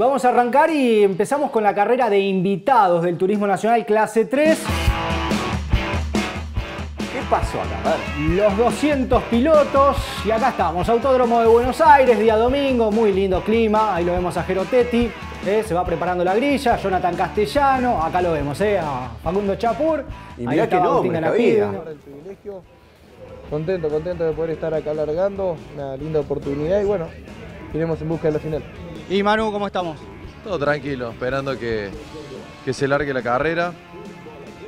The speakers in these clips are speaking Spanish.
Vamos a arrancar y empezamos con la carrera de invitados del Turismo Nacional Clase 3. ¿Qué pasó acá? Los 200 pilotos y acá estamos, Autódromo de Buenos Aires, día domingo, muy lindo clima, ahí lo vemos a Gerotetti, eh, se va preparando la grilla, Jonathan Castellano, acá lo vemos, eh, a Facundo Chapur, Y ahí mirá qué nombre, el privilegio. Contento, contento de poder estar acá alargando, una linda oportunidad y bueno, iremos en busca de la final. Y Manu, ¿cómo estamos? Todo tranquilo, esperando que, que se largue la carrera.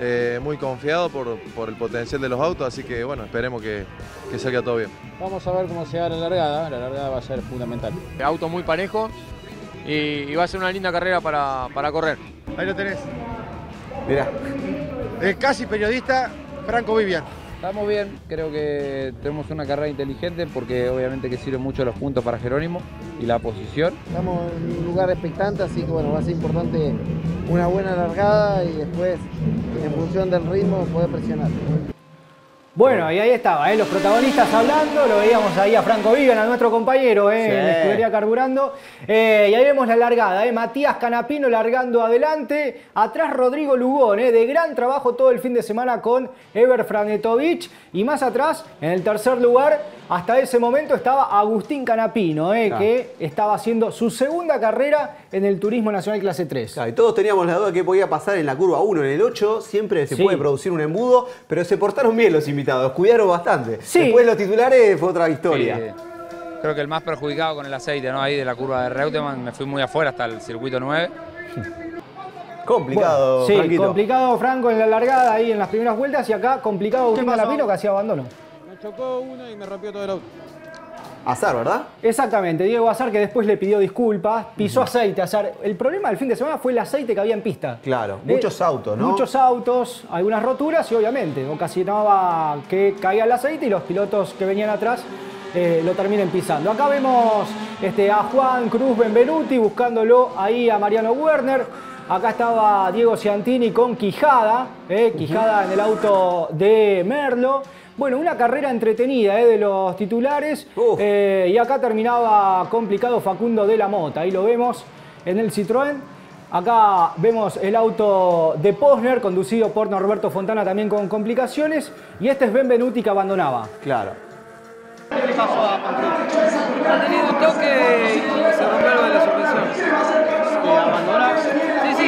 Eh, muy confiado por, por el potencial de los autos, así que bueno, esperemos que, que salga todo bien. Vamos a ver cómo se da la largada, la largada va a ser fundamental. Auto muy parejo y, y va a ser una linda carrera para, para correr. Ahí lo tenés. Mirá. El casi periodista Franco Vivian. Estamos bien, creo que tenemos una carrera inteligente porque obviamente que sirven mucho los puntos para Jerónimo y la posición. Estamos en un lugar expectante, así que bueno, va a ser importante una buena largada y después, en función del ritmo, poder presionar. Bueno, y ahí estaba, ¿eh? los protagonistas hablando, lo veíamos ahí a Franco Vivian, a nuestro compañero ¿eh? Sí. en la escudería Carburando. Eh, y ahí vemos la largada, ¿eh? Matías Canapino largando adelante, atrás Rodrigo Lugón, ¿eh? de gran trabajo todo el fin de semana con Ever Franetovic. Y más atrás, en el tercer lugar, hasta ese momento estaba Agustín Canapino, ¿eh? Claro. que estaba haciendo su segunda carrera en el Turismo Nacional Clase 3. Claro, y todos teníamos la duda de qué podía pasar en la curva 1, en el 8, siempre se Sí. puede producir un embudo, pero se portaron bien los invitados, cuidaron bastante. Sí. Después los titulares fue otra historia. Sí, creo que el más perjudicado con el aceite, ¿no? Ahí de la curva de Reutemann, me fui muy afuera hasta el circuito 9. Complicado, sí, Franquito. complicado Franco en la largada ahí en las primeras vueltas y acá complicado Agustín pasó? Canapino que hacía abandono. Me chocó uno y me rompió todo el auto. Azar, ¿verdad? Exactamente, Diego Azar que después le pidió disculpas, pisó aceite. Azar. El problema del fin de semana fue el aceite que había en pista. Claro, Eh, muchos autos, ¿no? Muchos autos, algunas roturas y obviamente ocasionaba que caía el aceite y los pilotos que venían atrás eh, lo terminen pisando. Acá vemos este, a Juan Cruz Benvenuti buscándolo ahí a Mariano Werner. Acá estaba Diego Ciantini con Quijada, eh, Quijada en el auto de Merlo. Bueno, una carrera entretenida eh, de los titulares. Eh, y acá terminaba complicado Facundo de la Mota. Ahí lo vemos en el Citroën. Acá vemos el auto de Posner, conducido por Norberto Fontana también con complicaciones. Y este es Benvenuti que abandonaba. Claro. Ha tenido un toque y se rompió algo de la suspensión.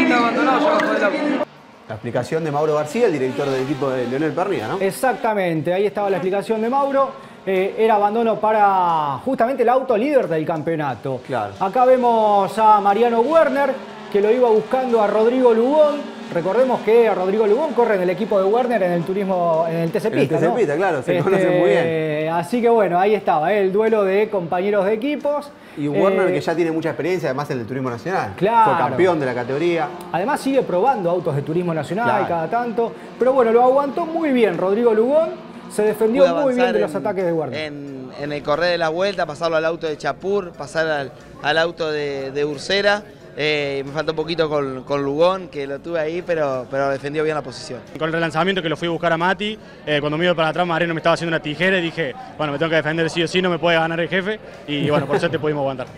Está abandonado ya auto. La explicación de Mauro García, el director del equipo de Leonel Pernía, ¿no? Exactamente, ahí estaba la explicación de Mauro. Eh, era abandono para justamente el auto líder del campeonato. Claro. Acá vemos a Mariano Werner, que lo iba buscando a Rodrigo Lugón. Recordemos que Rodrigo Lugón corre en el equipo de Werner en el turismo, en el TC En el Pista, TC claro, se conocen muy bien. Así que bueno, ahí estaba, ¿eh? el duelo de compañeros de equipos. Y Warner, Eh, que ya tiene mucha experiencia, además en el turismo nacional. Claro. Fue campeón de la categoría. Además sigue probando autos de turismo nacional Claro. cada tanto. Pero bueno, lo aguantó muy bien Rodrigo Lugón. Se defendió muy bien de los en- ataques de Werner. En, en el correr de la vuelta, pasarlo al auto de Chapur, pasar al, al auto de, de Ursera. Eh, me falta un poquito con, con Lugón, que lo tuve ahí, pero, pero defendió bien la posición. Con el relanzamiento que lo fui a buscar a Mati, eh, cuando me iba para atrás, Mariano me estaba haciendo una tijera y dije, bueno, me tengo que defender sí o sí, no me puede ganar el jefe. Y bueno, por suerte pudimos aguantar.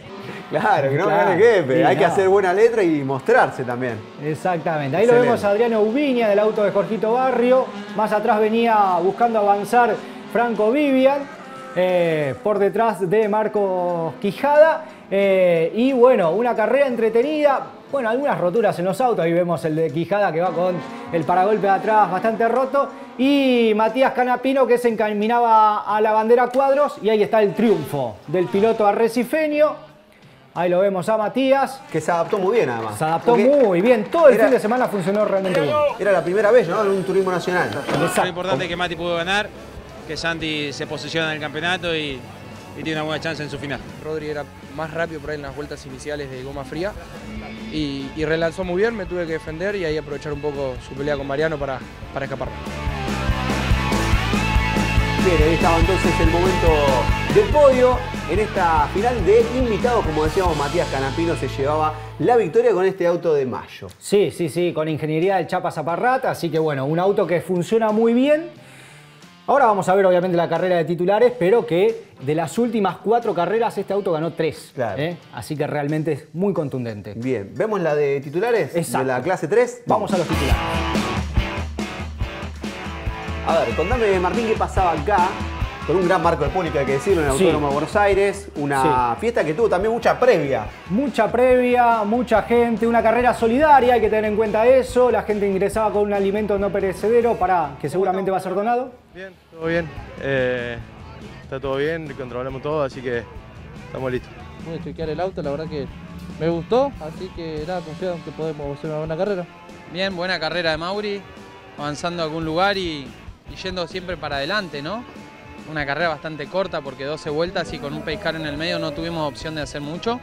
Claro, que no Claro, gane el jefe. sí, Hay que hacer buena letra y mostrarse también. Exactamente. Ahí lo vemos a Adriano Ubiña del auto de Jorgito Barrio. Más atrás venía buscando avanzar Franco Vivian. Eh, por detrás de Marcos Quijada. Eh, y bueno, una carrera entretenida. Bueno, algunas roturas en los autos. Ahí vemos el de Quijada que va con el paragolpe de atrás bastante roto. Y Matías Canapino que se encaminaba a la bandera cuadros. Y ahí está el triunfo del piloto arrecifeño. Ahí lo vemos a Matías. Que se adaptó muy bien, además. Se adaptó Porque muy bien. Todo el era- fin de semana funcionó realmente bien. Era la primera vez, ¿no? En un turismo nacional. Lo importante es que Mati pudo ganar, que Santi se posiciona en el campeonato y, y tiene una buena chance en su final. Rodri era más rápido por ahí en las vueltas iniciales de goma fría y, y relanzó muy bien, me tuve que defender y ahí aprovechar un poco su pelea con Mariano para, para escapar. Bien, ahí estaba entonces el momento del podio. En esta final de invitados, como decíamos, Matías Canapino se llevaba la victoria con este auto de mayo. Sí, sí, sí, con ingeniería del Chapa Zaparrata. Así que bueno, un auto que funciona muy bien. Ahora vamos a ver obviamente la carrera de titulares, pero que de las últimas cuatro carreras este auto ganó tres. Claro. ¿eh? Así que realmente es muy contundente. Bien, ¿vemos la de titulares? Exacto. De la clase 3. Vamos a los titulares. A ver, contame, Martín, qué pasaba acá. Con un gran marco de público, hay que decirlo, en el Sí. Autódromo de Buenos Aires. Una fiesta que tuvo también mucha previa. Mucha previa, mucha gente, una carrera solidaria, hay que tener en cuenta eso. La gente ingresaba con un alimento no perecedero para que seguramente va a ser donado. Bien, todo bien. Eh, está todo bien, controlamos todo, así que estamos listos. Voy a chequear el auto, la verdad que me gustó, así que nada, confiado en que podemos hacer una buena carrera. Bien, buena carrera de Mauri, avanzando a algún lugar y, y yendo siempre para adelante, ¿no? Una carrera bastante corta porque 12 vueltas y con un pace car en el medio no tuvimos opción de hacer mucho.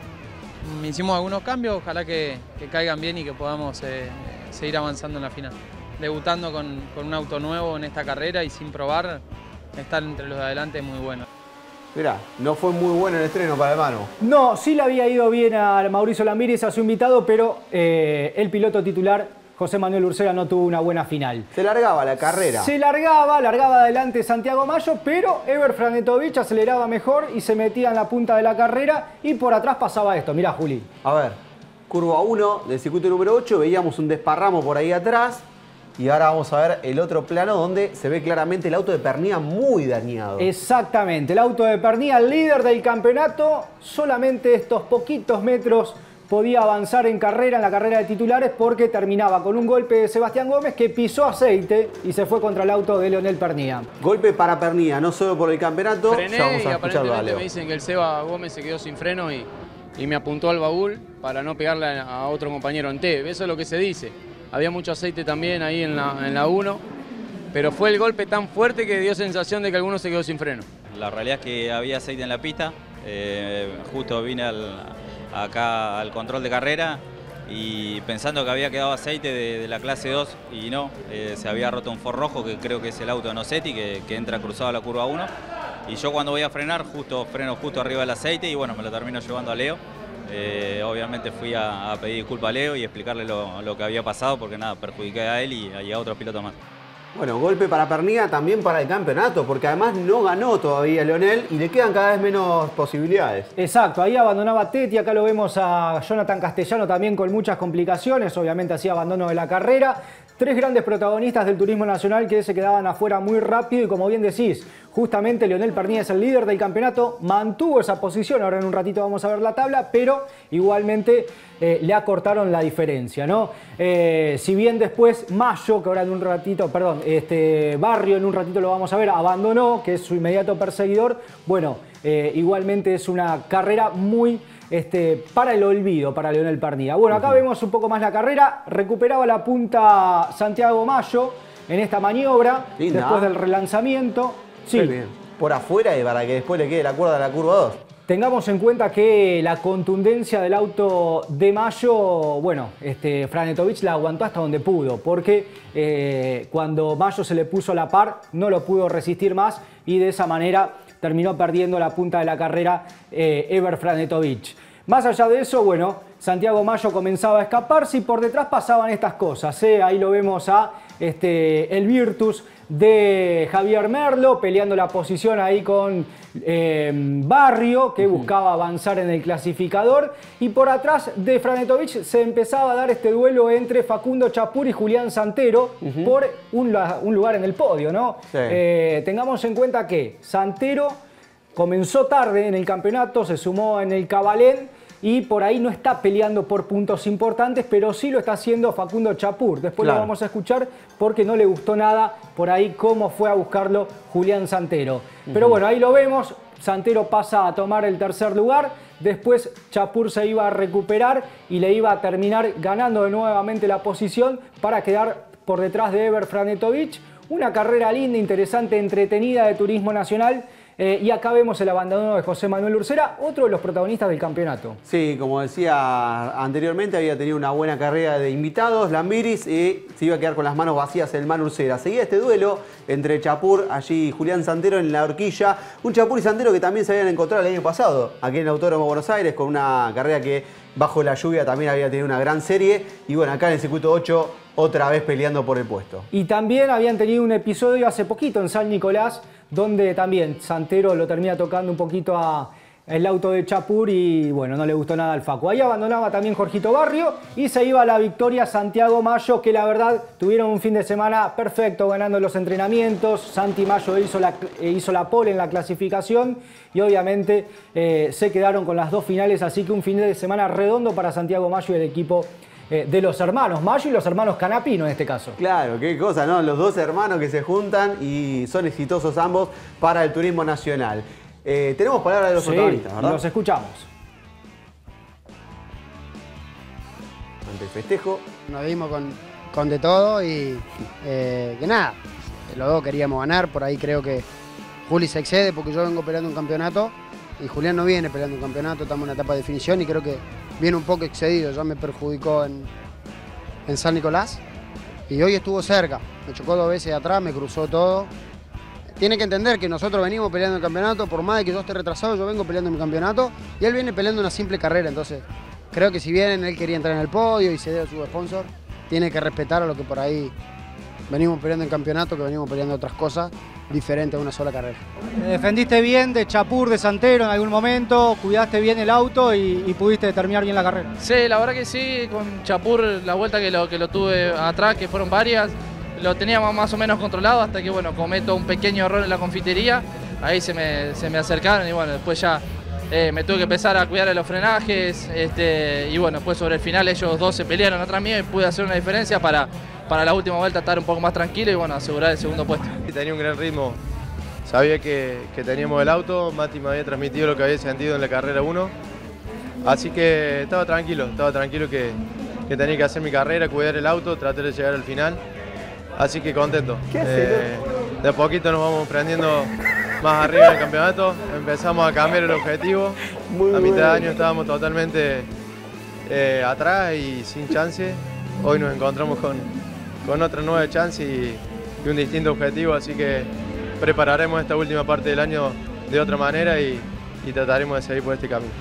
Mm, Hicimos algunos cambios, ojalá que, que caigan bien y que podamos eh, seguir avanzando en la final. Debutando con, con un auto nuevo en esta carrera y sin probar, estar entre los de adelante es muy bueno. Mirá, no fue muy bueno el estreno para el mano. No, sí le había ido bien a Mauricio Lamírez, a su invitado, pero eh, el piloto titular, José Manuel Ursera, no tuvo una buena final. Se largaba la carrera. Se largaba, largaba adelante Santiago Mayo, pero Ever Franetovich aceleraba mejor y se metía en la punta de la carrera y por atrás pasaba esto. Mirá, Juli. A ver, curva 1 del circuito número 8, veíamos un desparramo por ahí atrás. Y ahora vamos a ver el otro plano donde se ve claramente el auto de Pernía muy dañado. Exactamente, el auto de Pernía, el líder del campeonato, solamente estos poquitos metros podía avanzar en carrera, en la carrera de titulares, porque terminaba con un golpe de Sebastián Gómez que pisó aceite y se fue contra el auto de Leonel Pernía. Golpe para Pernía, no solo por el campeonato. Frené ya vamos y a escucharlo a aparentemente Leo. me dicen que el Seba Gómez se quedó sin freno y, y me apuntó al baúl para no pegarle a a otro compañero en T. Eso es lo que se dice. Había mucho aceite también ahí en la, en la 1, pero fue el golpe tan fuerte que dio sensación de que alguno se quedó sin freno. La realidad es que había aceite en la pista. eh, justo vine acá al control de carrera y pensando que había quedado aceite de, la clase 2 y no, eh, se había roto un forrojo que creo que es el auto de Nocetti que, que entra cruzado a la curva 1. Y yo cuando voy a frenar, justo freno justo arriba del aceite y bueno, me lo termino llevando a Leo. Eh, obviamente fui a, a pedir disculpas a Leo y explicarle lo, lo que había pasado porque nada, perjudiqué a él y, y a otros pilotos más. Bueno, golpe para Pernía también para el campeonato, porque además no ganó todavía Leonel y le quedan cada vez menos posibilidades. Exacto, ahí abandonaba Teti, acá lo vemos a Jonathan Castellano también con muchas complicaciones, obviamente hacía abandono de la carrera. Tres grandes protagonistas del turismo nacional que se quedaban afuera muy rápido y como bien decís, justamente Leonel Pernía es el líder del campeonato, mantuvo esa posición, ahora en un ratito vamos a ver la tabla, pero igualmente eh, le acortaron la diferencia, ¿no? Eh, si bien después Mayo, que ahora en un ratito, perdón, este Barrio en un ratito lo vamos a ver, abandonó, que es su inmediato perseguidor, bueno, eh, igualmente es una carrera muy este, para el olvido para Leonel Pernía. Bueno, acá vemos un poco más la carrera, recuperaba la punta Santiago Mayo en esta maniobra, Linda. después del relanzamiento. Sí, bien. Por afuera y para que después le quede la cuerda a la curva 2. Tengamos en cuenta que la contundencia del auto de Mayo, bueno, este, Franetovich la aguantó hasta donde pudo, porque eh, cuando Mayo se le puso a la par, no lo pudo resistir más y de esa manera terminó perdiendo la punta de la carrera eh, Ever. Más allá de eso, bueno, Santiago Mayo comenzaba a escaparse y por detrás pasaban estas cosas. ¿eh? Ahí lo vemos a este, el Virtus de Javier Merlo peleando la posición ahí con eh, Barrio que buscaba avanzar en el clasificador y por atrás de Franetovich se empezaba a dar este duelo entre Facundo Chapur y Julián Santero por un, lugar en el podio, ¿no? Sí. Eh, tengamos en cuenta que Santero comenzó tarde en el campeonato, se sumó en el Cabalén y por ahí no está peleando por puntos importantes, pero sí lo está haciendo Facundo Chapur. Después Claro. lo vamos a escuchar porque no le gustó nada por ahí cómo fue a buscarlo Julián Santero. Pero bueno, ahí lo vemos. Santero pasa a tomar el tercer lugar. Después Chapur se iba a recuperar y le iba a terminar ganando de nuevamente la posición para quedar por detrás de Ever Franetovich. Una carrera linda, interesante, entretenida de turismo nacional Eh, y acá vemos el abandono de José Manuel Ursera, otro de los protagonistas del campeonato. Sí, como decía anteriormente, había tenido una buena carrera de invitados, Lambiris, y se iba a quedar con las manos vacías el Man Ursera. Seguía este duelo entre Chapur, allí Julián Santero en la horquilla. Un Chapur y Santero que también se habían encontrado el año pasado, aquí en el Autódromo Buenos Aires, con una carrera que bajo la lluvia también había tenido una gran serie. Y bueno, acá en el circuito 8, otra vez peleando por el puesto. Y también habían tenido un episodio hace poquito en San Nicolás, donde también Santero lo termina tocando un poquito a el auto de Chapur y bueno, no le gustó nada al Facu. Ahí abandonaba también Jorgito Barrio y se iba a la victoria Santiago Mayo, que la verdad tuvieron un fin de semana perfecto ganando los entrenamientos. Santi Mayo hizo la, hizo la pole en la clasificación y obviamente eh, se quedaron con las dos finales, así que un fin de semana redondo para Santiago Mayo y el equipo eh, de los hermanos Mayo y los hermanos Canapino en este caso. Claro, qué cosa, ¿no? Los dos hermanos que se juntan y son exitosos ambos para el turismo nacional. Eh, tenemos palabras de los protagonistas, ¿verdad? Los escuchamos. Ante el festejo. Nos dimos con, de todo y eh, que nada, los dos queríamos ganar, por ahí creo que Juli se excede porque yo vengo peleando un campeonato y Julián no viene peleando un campeonato, estamos en una etapa de definición y creo que viene un poco excedido, ya me perjudicó en, en San Nicolás y hoy estuvo cerca, me chocó dos veces atrás, me cruzó todo. Tiene que entender que nosotros venimos peleando el campeonato, por más de que yo esté retrasado, yo vengo peleando mi campeonato y él viene peleando una simple carrera, entonces creo que si bien él quería entrar en el podio y se dio a su sponsor, tiene que respetar a lo que por ahí venimos peleando en campeonato, que venimos peleando otras cosas diferente a una sola carrera. defendiste bien de Chapur, de Santero en algún momento, cuidaste bien el auto y, pudiste terminar bien la carrera. Sí, la verdad que sí, con Chapur la vuelta que lo, que lo tuve atrás, que fueron varias, lo teníamos más o menos controlado hasta que bueno, cometo un pequeño error en la confitería, ahí se me, se me acercaron y bueno, después ya eh, me tuve que empezar a cuidar de los frenajes este, y bueno, después sobre el final ellos dos se pelearon atrás mío y pude hacer una diferencia para para la última vuelta estar un poco más tranquilo y bueno, asegurar el segundo puesto. Tenía un gran ritmo, sabía que, teníamos el auto, Mati me había transmitido lo que había sentido en la carrera 1, así que estaba tranquilo, estaba tranquilo que, tenía que hacer mi carrera, cuidar el auto, tratar de llegar al final, así que contento. Eh, de a poquito nos vamos prendiendo más arriba del campeonato, empezamos a cambiar el objetivo, a mitad de año estábamos totalmente eh, atrás y sin chance, hoy nos encontramos con, con otra nueva chance y, un distinto objetivo, así que prepararemos esta última parte del año de otra manera y, y trataremos de seguir por este camino.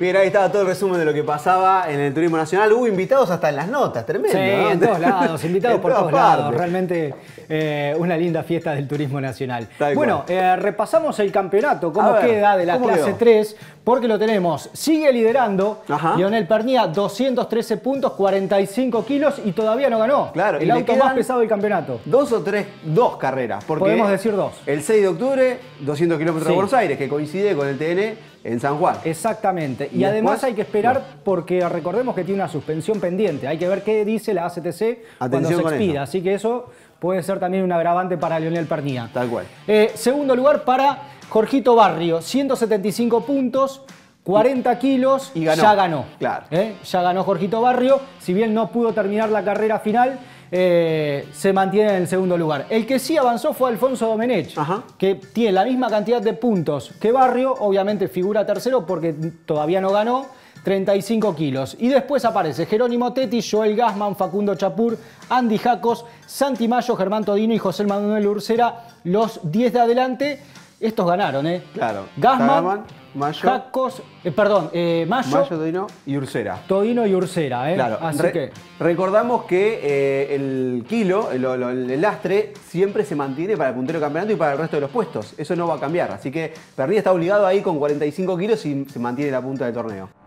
Bien, ahí estaba todo el resumen de lo que pasaba en el turismo nacional. Hubo invitados hasta en las notas, tremendo. Sí, en todos lados, invitados por todos lados. Realmente eh, una linda fiesta del turismo nacional. bueno, eh, repasamos el campeonato, cómo queda de la clase 3, porque lo tenemos. Sigue liderando Lionel Pernía, 213 puntos, 45 kilos y todavía no ganó. Claro, el auto más pesado del campeonato. Dos o tres, dos carreras. Podemos decir dos. El 6 de octubre, 200 kilómetros de Buenos Aires, que coincide con el TN en San Juan. Exactamente. Y, además hay que esperar porque recordemos que tiene una suspensión pendiente. Hay que ver qué dice la ACTC cuando se expida. Así que eso puede ser también un agravante para Lionel Pernía. Tal cual. Eh, segundo lugar para Jorgito Barrio, 175 puntos. 40 kilos y ya ganó. Claro. Eh, ya ganó Jorgito Barrio. Si bien no pudo terminar la carrera final, eh, se mantiene en el segundo lugar. El que sí avanzó fue Alfonso Domenech, que tiene la misma cantidad de puntos que Barrio, obviamente figura tercero porque todavía no ganó. 35 kilos. Y después aparece Jerónimo Tetti, Joel Gassman, Facundo Chapur, Andy Jacos, Santi Mayo, Germán Todino y José Manuel Ursera, los 10 de adelante. Estos ganaron, ¿eh? Claro. Gassman, Mayo. Jacos, eh, perdón, eh, Mayo. Mayo, Todino y Ursera. Todino y Ursera, ¿eh? Claro. Así que... Recordamos que eh, el kilo, el, lastre, siempre se mantiene para el puntero campeonato y para el resto de los puestos. Eso no va a cambiar. Así que Perdí está obligado ahí con 45 kilos y se mantiene la punta del torneo.